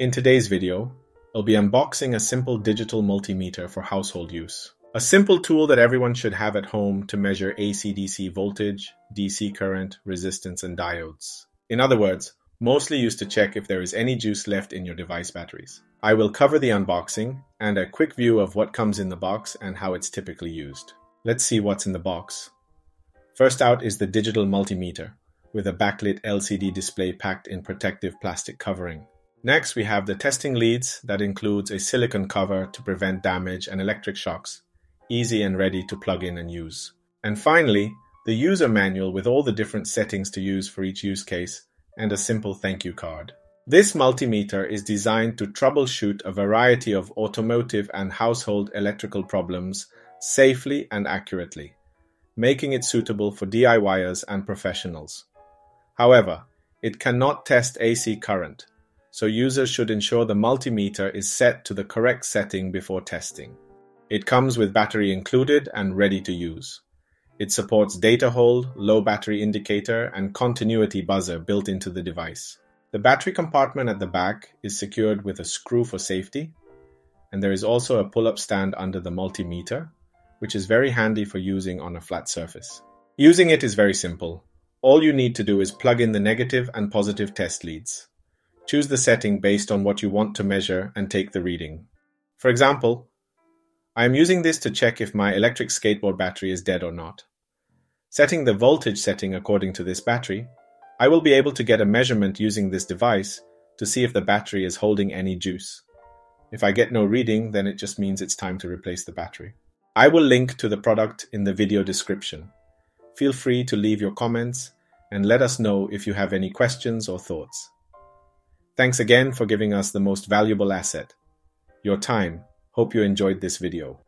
In today's video, I'll be unboxing a simple digital multimeter for household use. A simple tool that everyone should have at home to measure AC-DC voltage, DC current, resistance, and diodes. In other words, mostly used to check if there is any juice left in your device batteries. I will cover the unboxing and a quick view of what comes in the box and how it's typically used. Let's see what's in the box. First out is the digital multimeter, with a backlit LCD display packed in protective plastic covering. Next, we have the testing leads that includes a silicone cover to prevent damage and electric shocks, easy and ready to plug in and use. And finally, the user manual with all the different settings to use for each use case and a simple thank you card. This multimeter is designed to troubleshoot a variety of automotive and household electrical problems safely and accurately, making it suitable for DIYers and professionals. However, it cannot test AC current, so users should ensure the multimeter is set to the correct setting before testing. It comes with battery included and ready to use. It supports data hold, low battery indicator, and continuity buzzer built into the device. The battery compartment at the back is secured with a screw for safety, and there is also a pull-up stand under the multimeter, which is very handy for using on a flat surface. Using it is very simple. All you need to do is plug in the negative and positive test leads. Choose the setting based on what you want to measure and take the reading. For example, I am using this to check if my electric skateboard battery is dead or not. Setting the voltage setting according to this battery, I will be able to get a measurement using this device to see if the battery is holding any juice. If I get no reading, then it just means it's time to replace the battery. I will link to the product in the video description. Feel free to leave your comments and let us know if you have any questions or thoughts. Thanks again for giving us the most valuable asset, your time. Hope you enjoyed this video.